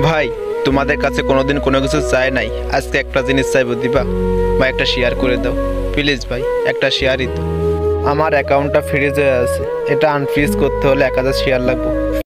ভাই, তোমাদের কাছে কোনোদিন কোনো কিছু চাই নাই। আজকে একটা জিনিস চাইব দিবা? বা একটা শেয়ার করে দাও। প্লিজ ভাই, একটা শেয়ারই তো। আমার অ্যাকাউন্টটা ফ্রিজ হয়ে আছে। এটা আনফ্রিজ করতে হলে এক হাজার শেয়ার লাগবে।